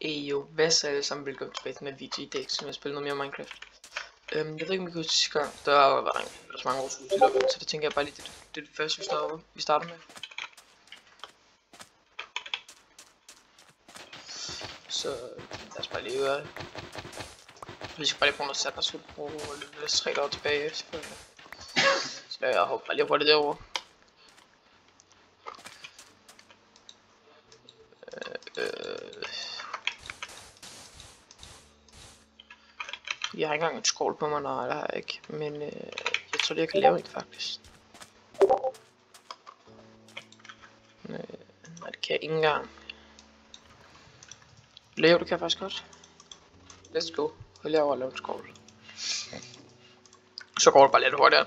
Ejo, hvad så alle sammen, velkommen tilbage til den video i dag, som jeg spiller noget mere Minecraft. Øhm, jeg ved ikke, om I kan huske sidste gang, der var der, der var så mange år siden så det tænker jeg bare lige, det, det er det første, vi starter, vi starter med. Så lad os bare lige gøre det. Vi skal bare lige bruge øh, noget sat, der skal bruge lidt 3 dage tilbage, selvfølgelig. Så jeg håber bare lige at det derovre. Ikke engang et skål på mig, nej, der har jeg ikke. Men øh, jeg tror lige, jeg kan lave en faktisk. Øh, nej, det kan jeg ikke engang. Lave, det kan jeg faktisk godt. Let's go. Jeg laver at lave et skål. Så går det bare lidt hurtigere.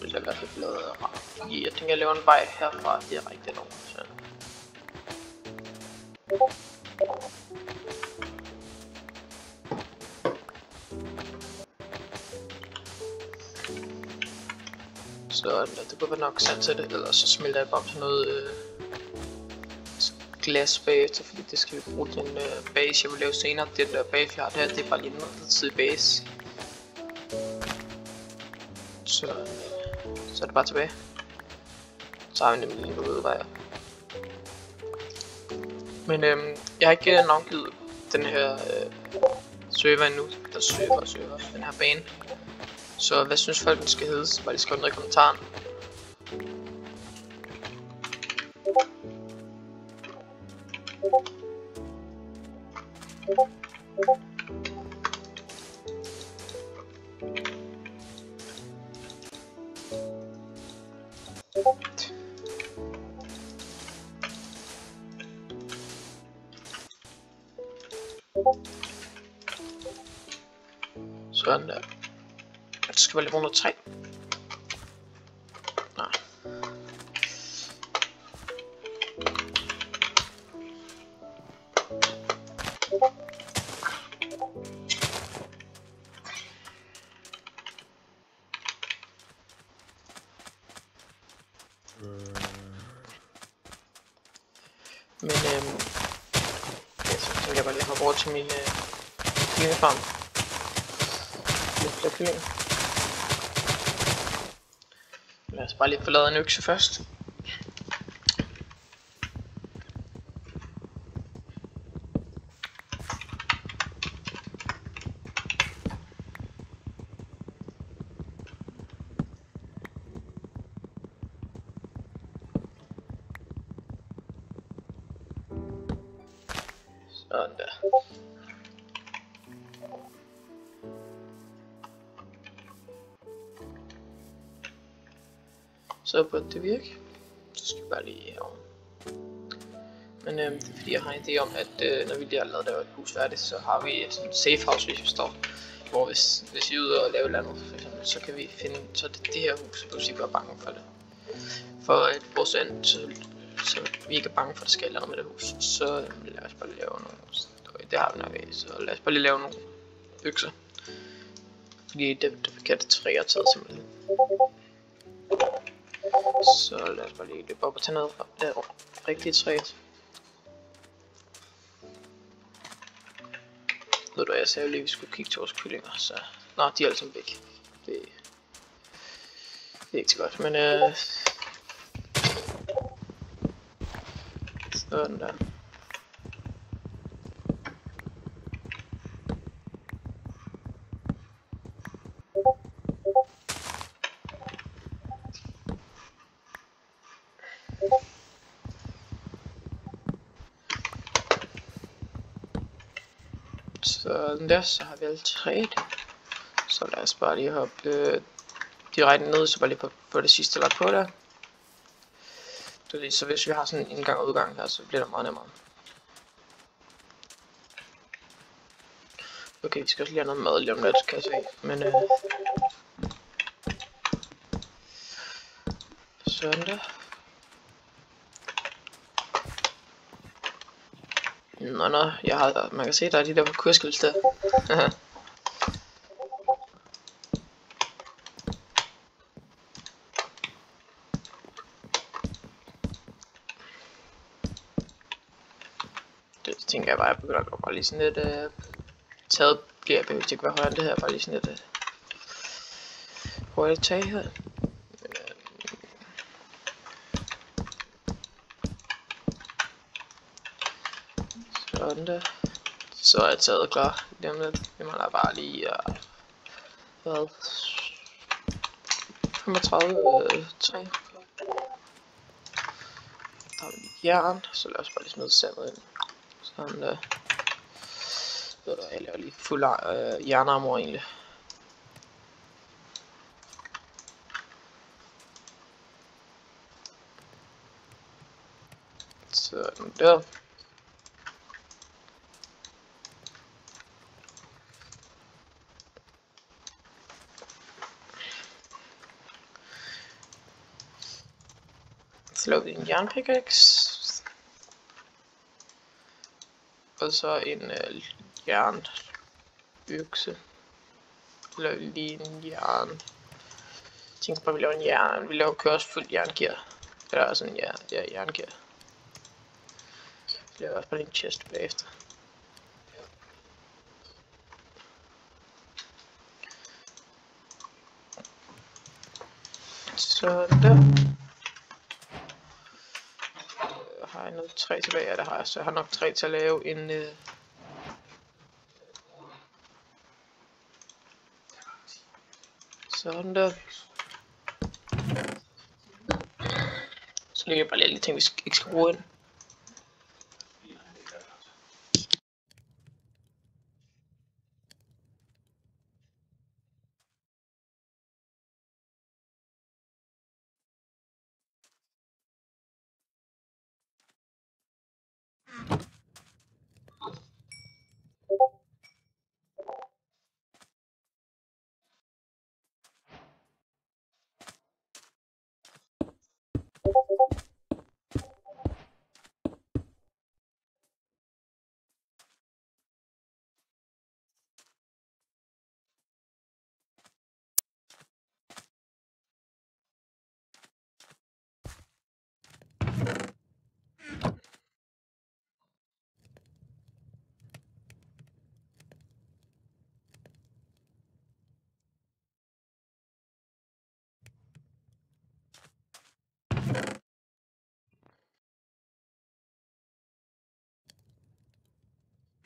Det er i hvert fald blevet rart. Jeg tænker, jeg laver en vej herfra direkte over. Så. Så det kunne være nok sat til det, eller så smelter jeg bare sådan noget øh, glas bagefter, fordi det skal vi bruge den øh, base, jeg vil lave senere. Det der base, jeg har der, det er bare lige en midlertidig base. Så, øh, så er det bare tilbage. Så har vi nemlig en udvej. Men øh, jeg har ikke øh, navngivet den her øh, server endnu, der server server, den her bane. Så hvad synes folk, den skal hedde? Bare lige skriv ned i kommentaren. Sådan der. Det skal være lidt 103. Nej. Men øhm, ja, så tænker jeg bare lige hoppe over til min øh, kyllingefarm. Lidt flere kyllinger. Lad os bare lige forlade en økse først. Så burde det virke. Så skal vi bare lige herovre. Men øhm, det er fordi jeg har en idé om, at øh, når vi lige har lavet et hus færdigt, så har vi sådan en safe house, hvis vi står. Hvor hvis, hvis vi er ude og lave landet, for eksempel, så kan vi finde, så det, det her hus, så vi være bange for det. For et procent, så, så vi ikke er bange for, at der skal noget med det hus. Så øhm, lad os bare lige lave nogle, det har vi nok af, så lad os bare lige lave nogle økser. Fordi det, det kan det træ er taget simpelthen. Så lad os bare lige løbe op og tage noget fra det rigtige træ. Ved du jeg sagde lige, at vi skulle kigge til vores kyllinger, så... Nå, de er alle sammen væk. Det, det er ikke så godt, men øh... Sådan der. Sådan der, så har vi alle tre. Så lad os bare lige hoppe øh, direkte ned, så bare lige på, på det sidste lagt på der. Så hvis vi har sådan en indgang og udgang her, så bliver det meget nemmere. Okay, vi skal også lige have noget mad lige om lidt, kan jeg se. Men øh... Sådan der. Nå, nå, jeg har, man kan se, der er de der på kurskilt der. det tænker jeg bare, jeg begynder at gå bare lige sådan lidt, øh, taget bliver jeg behøver ikke være højere end det her, bare lige sådan lidt, øh, hurtigt tag her. Honda. Så er jeg taget klar lige om lidt. Jeg mangler bare lige. Uh, hvad? 35, øh, 3. Der har vi lige jern, så lad os bare lige smide sandet ind. Sådan der. Ved du, jeg laver lige fuld øh, jernarmor egentlig. Sådan der. Så laver vi en jernpickaxe. Og så en øh, jernøkse. Eller lige en jern. Jeg tænker bare, vi laver en jern. Vi laver kører også fuldt jerngear. Eller sådan ja, ja, jerngear. Så laver også bare en chest bagefter. Sådan der. Har tre tilbage? Ja, det har jeg. Så jeg har nok tre til at lave en... Øh... Sådan der. Så lige jeg bare lige ting, vi ikke skal bruge ind.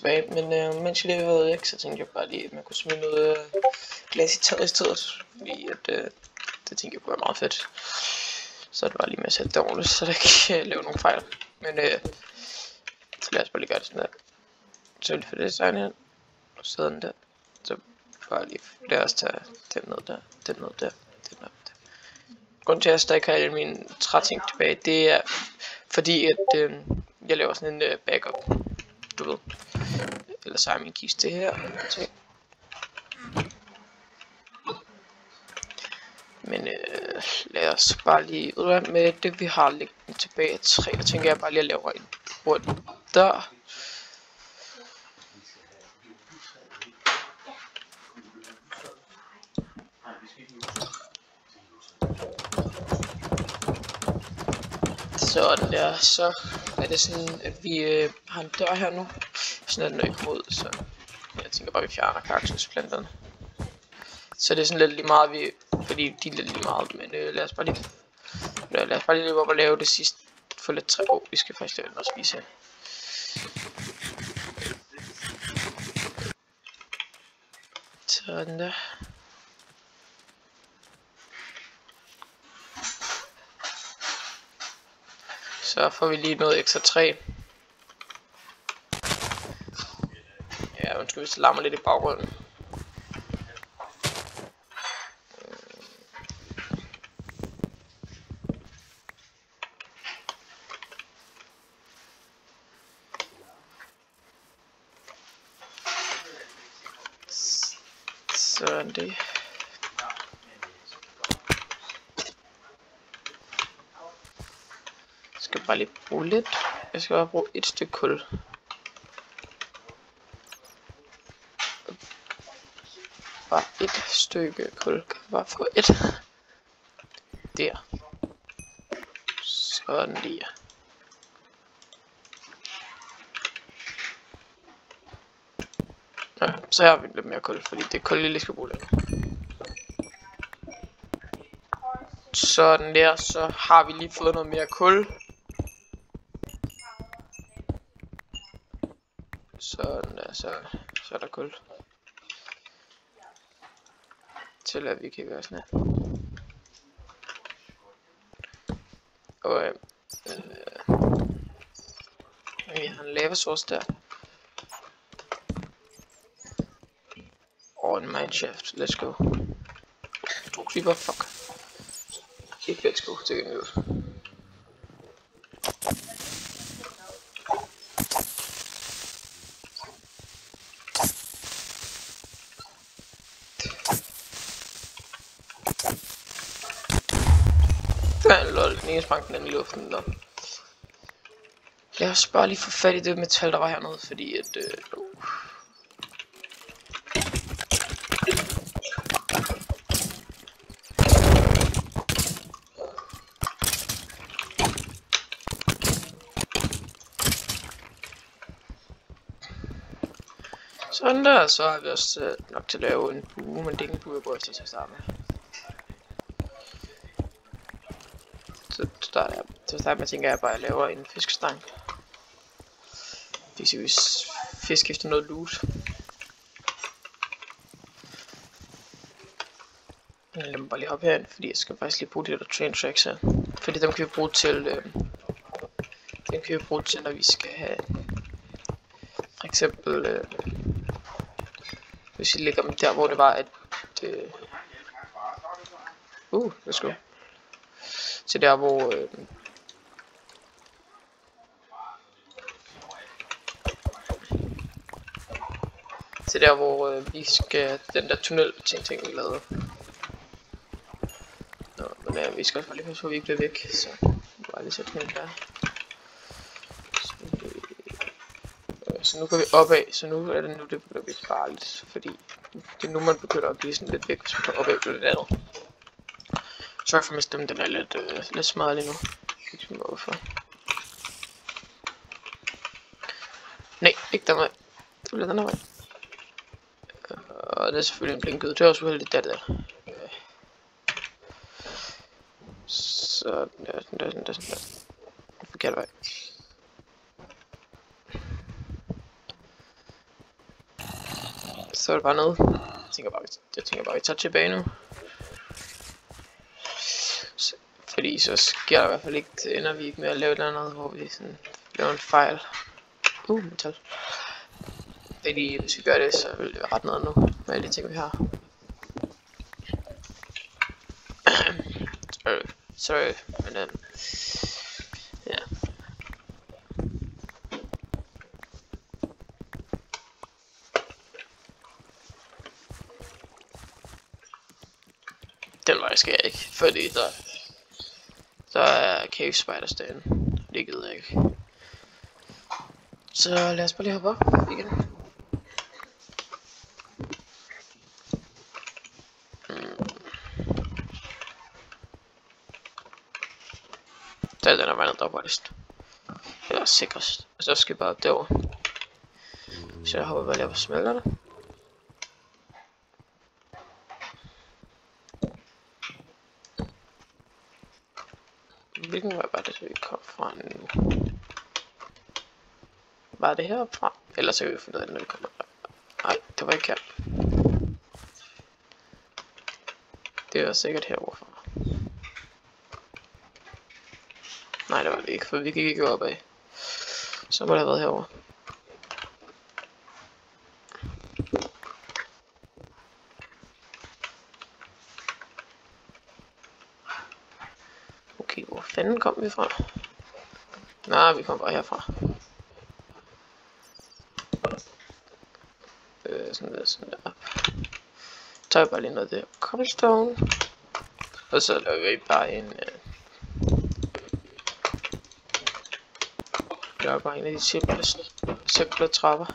tilbage, men øh, mens jeg lige var været væk, så tænkte jeg bare lige, at man kunne smide noget øh, glas i taget i stedet, fordi at, øh, det tænkte jeg kunne være meget fedt. Så det var lige med at sætte det ordentligt, så der kan øh, lave nogle fejl. Men øh, så lad os bare lige gøre det sådan der. Så lige for det design her, og sådan der. Så bare lige, lad os tage den ned der, den ned der, den ned der. Grunden til at jeg stadig har alle mine træting tilbage, det er fordi at øh, jeg laver sådan en øh, backup du ved. Eller så jeg min kiste her. Ting. Men øh, lad os bare lige ud med det vi har liggende tilbage af træ, Jeg tænker jeg bare lige at lave en rund dør. Sådan der, så er det sådan, at vi øh, har en dør her nu. Sådan er den ikke mod, så jeg tænker bare, at vi fjerner kaktusplanterne. Så det er sådan lidt lige meget, vi, fordi de er lidt lige meget, men øh, lad os bare lige, lad os bare lige løbe op og lave det sidste, få lidt træ. Oh, vi skal faktisk lave noget spise her. Sådan der. Så får vi lige noget ekstra træ. Undskyld, hvis det larmer lidt i baggrunden. Sådan det. Jeg skal bare lige bruge lidt. Jeg skal bare bruge et stykke kul. Bare et stykke kul. Kan bare få et? Der. Sådan lige. Ja, så her har vi lidt mere kul, fordi det er kul, lige skal bruge lidt. Sådan der, så har vi lige fået noget mere kul. Sådan der, så, så er der kul. Til at vi kan gøre sådan her. Og øh, øh, vi har en lava source der. Og en mineshaft, let's go. To creeper, fuck. Ikke let's go, det gengæld. Ja, sprang den i luften der. Lad os bare lige få fat i det metal, der var hernede, fordi at... Øh, uh. Sådan der, så har vi også øh, nok til at lave en bue, men det er ikke en bue, jeg bruger til at starte med. Så starter jeg, til at starte med tænker jeg bare, at jeg laver en fiskestang. Det vi fisk efter noget loot. Lad mig bare lige hoppe herind, fordi jeg skal faktisk lige bruge de der train tracks her. Fordi dem kan vi bruge til, øh, dem kan vi bruge til, når vi skal have for eksempel, øh, hvis vi lægger dem der, hvor det var, at øh, uh, let's go. Til der, hvor øh, til der, hvor øh, vi skal den der tunnel ting ting vi lavede. Nå, men øh, vi skal også bare lige passe på, at vi ikke bliver væk, så bare lige sætte den der. Så, øh, så nu går vi opad, så nu er det nu, det bliver lidt farligt, fordi det er nu, man begynder at blive sådan lidt væk, hvis man går opad på det andet. Sorry for min stemme, den er lidt, øh, lidt smadret lige nu. Ikke så hvorfor. Nej, ikke den vej. Du bliver den her vej. Og det er selvfølgelig en blinkede. Det er også uheldigt, det der. Sådan der, sådan der, sådan der, sådan der. Forkert vej. Så er det bare noget. Jeg tænker bare, jeg tænker bare, vi tager tilbage nu. Så, fordi så sker der i hvert fald ikke, så ender vi ikke med at lave et eller andet, hvor vi sådan laver en fejl. Uh, metal. Fordi hvis vi gør det, så vil det være ret noget nu, med alle de ting vi har. sorry, øh, sorry, men um, ja. Den vej skal jeg ikke, fordi der, der er cave spiders derinde. Det gider jeg ikke. Så lad os bare lige hoppe op igen. Der er den her vandet der hurtigst. Eller sikrest. Og så skal jeg bare op derover. Så jeg hopper bare lige op og smelter det. Hvilken vej var det, vi kom fra nu? Var det heroppe fra? Ellers så kan vi finde ud af det, når vi kommer Nej, det var ikke her. Det var sikkert herovre fra. Nej, det var vi ikke, for vi gik ikke opad. Så må det have været herovre. Okay, hvor fanden kom vi fra? Nej, vi kom bare herfra. Øh, sådan der, sådan der. Så tager bare lige noget der. cobblestone. Og så laver vi bare en... Øh, op ad en af de simple, simple trapper.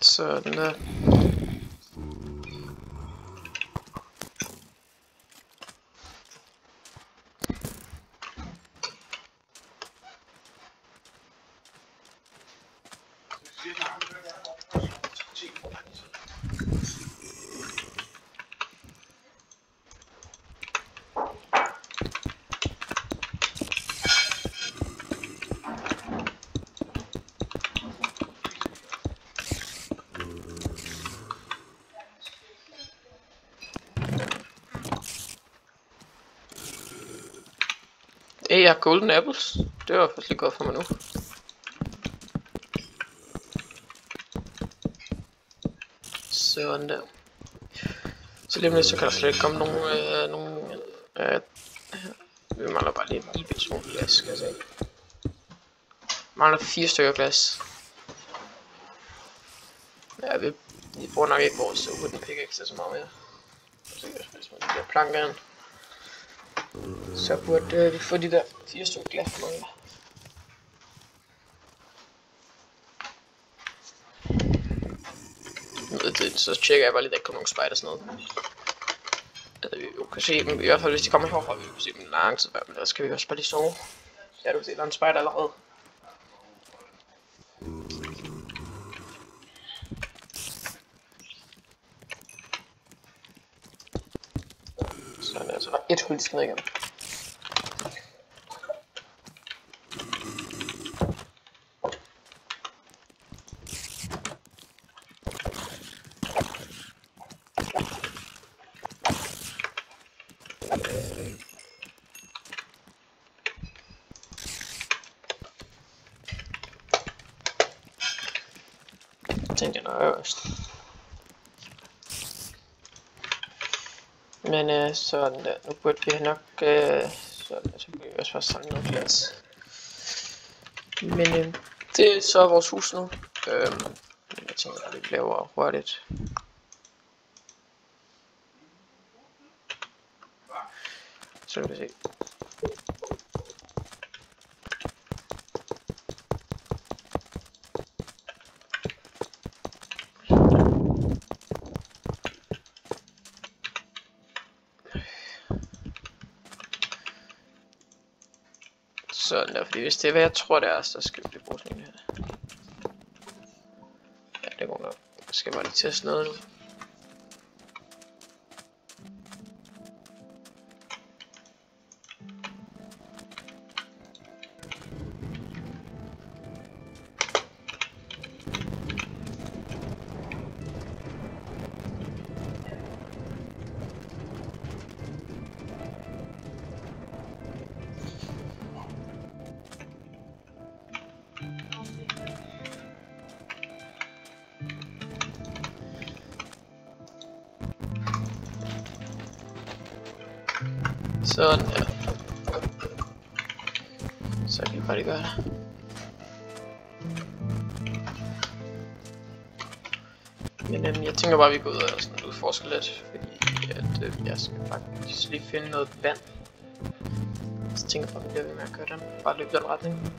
Sådan der. Hey, jeg har golden apples. Det var faktisk lige godt for mig nu. Sådan der. Så lige om lidt, så kan der slet ikke komme nogen, øh, nogen øh, vi mangler bare lige en lille smule glas, skal jeg sige. Mangler fire stykker glas. Ja, vi, vi bruger nok ikke vores wooden pickaxe så meget mere. Så hvis man bliver plankeren. Så burde øh, vi få de der fire stykker glas mangler. Det, så tjekker jeg bare lige, at der ikke kommer nogen og sådan. Altså, vi jo kan se dem, i hvert fald hvis de kommer herfra, vi kan se dem lang tid, men der skal vi også bare lige sove. Ja, du kan se, der er en spider allerede. Sådan altså, der er et hul, de skal ned igennem. Tænkte jeg nok øverst. Men øh, sådan der, nu burde vi have nok, øh, sådan, så kan vi også bare samle noget glas. Men øh, det er så vores hus nu. Øh, jeg tænker, at vi laver hurtigt. Så kan vi se. Sådan der, fordi hvis det er hvad jeg tror det er, så skal vi bruge sådan en her. Ja, det går nok. Jeg skal bare lige teste noget nu. Men øhm, jeg tænker bare, at vi går ud og sådan udforsker lidt, fordi at, øh, jeg skal faktisk lige finde noget vand. Så tænker jeg bare, at vi bliver ved med at køre den. Bare løbe den retning.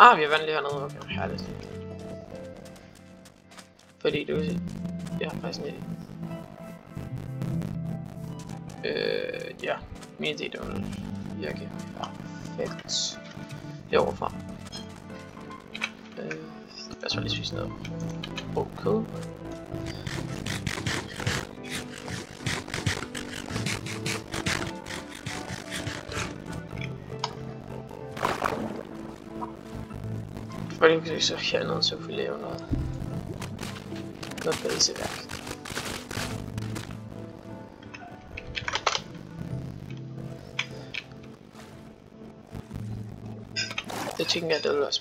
Ah, vi har vand lige hernede. Okay, herligt. Fordi du kan se, jeg har faktisk en idé. Øh, ja. Min idé, det var virke perfekt heroverfra. Øh, lad os bare lige spise noget. Okay. Og det kan så hernede, så vi lave noget. Noget badeseværk. Det tænker jeg, det vil være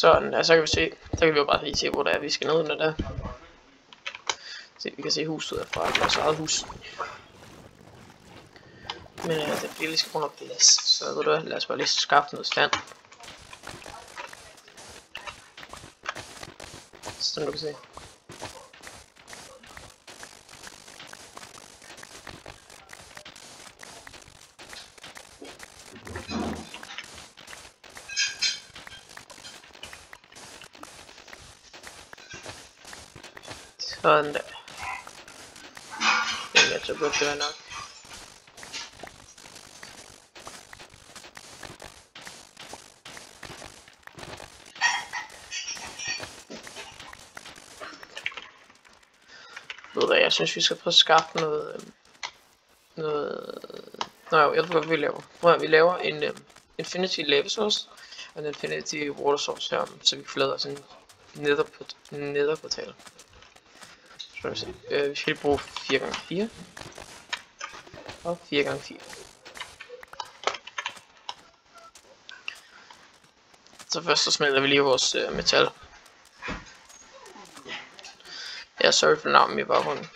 Sådan, ja, så kan vi se, så kan vi jo bare lige se, hvor der er, vi skal ned under der. Se, vi kan se huset derfra, vores eget hus. Men øh, det bliver lige skal noget plads, så ved du hvad, lad os bare lige skaffe noget stand. Sådan du kan se. Sådan der. Jamen, jeg tror det nok. Ved du jeg synes, vi skal prøve at skaffe noget... Øhm, noget... Nå jo, jeg ved hvad vi laver. Prøv at vi laver en um, Infinity Lava Source og en Infinity Water Source her, så vi kan få lavet sådan en nether, nether portal. Skal vi se. Øh, vi skal lige bruge 4x4. Og 4x4. Så først så smelter vi lige vores øh, metal. Ja, sorry for navnet i baggrunden.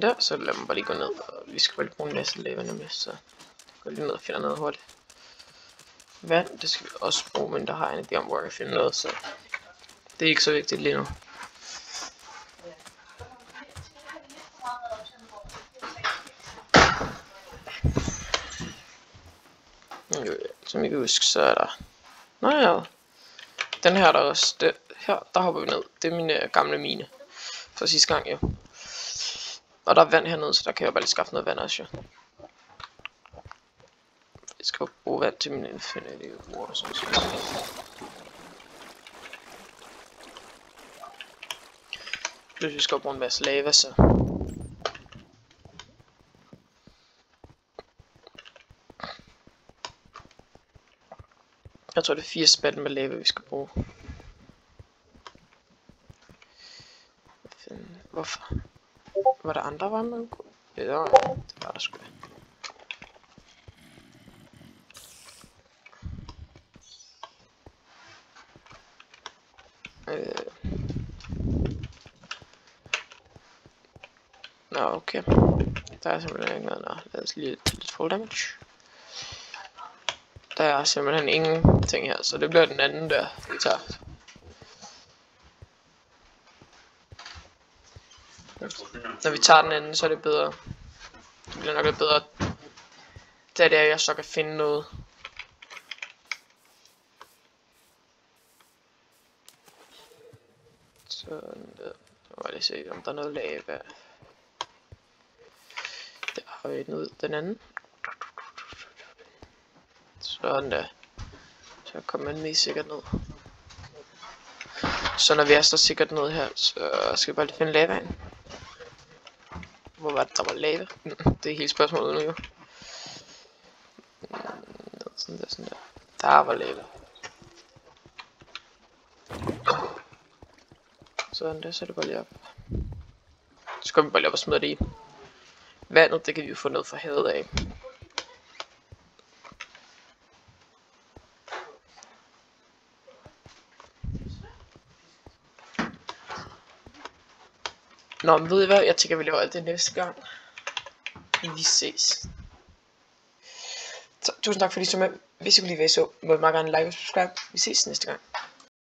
Sådan der, så lad mig bare lige gå ned, og vi skal bare lige bruge en masse lava nemlig, så gå lige ned og finder noget hurtigt. Vand, det skal vi også bruge, men der har jeg en idé om, hvor jeg kan finde noget, så det er ikke så vigtigt lige nu. Som I kan huske, så er der... Nå ja, den her der også. Det, her, der hopper vi ned. Det er min øh, gamle mine. Fra sidste gang, jo. Og der er vand hernede, så der kan jeg bare lige skaffe noget vand også, jo. Jeg skal jo bruge vand til min infinity water source. Plus vi skal bruge en masse lava, så... Jeg tror det er fire spand med lava vi skal bruge. Hvad? Hvorfor? Var der andre veje, man kunne? Ja, det var, det var der sgu. Øh. Nå, okay. Der er simpelthen ikke noget. Nå, lad os lige lidt full damage. Der er simpelthen ingenting her, så det bliver den anden der, vi tager. Når vi tager den anden, så er det bedre. Det bliver nok lidt bedre. Da det er, jeg så kan finde noget. Sådan der. Nu må jeg lige se, om der er noget lava. Der har vi den ud, den anden. Sådan der. Så kommer man mest sikkert ned. Så når vi er så sikkert ned her, så skal vi bare lige finde lavaen. Hvor var det, der var lava? Det er hele spørgsmålet nu jo. Sådan der, sådan der. Der var lava. Sådan der, så er det bare lige op. Så kommer vi bare lige op og smider det i. Vandet, det kan vi jo få noget fra havet af. Nå, men ved I hvad? Jeg tænker, vi laver alt det næste gang. Vi ses. Så, tusind tak fordi I så med. Hvis I kunne lide, hvad I så, må I meget gerne like og subscribe. Vi ses næste gang.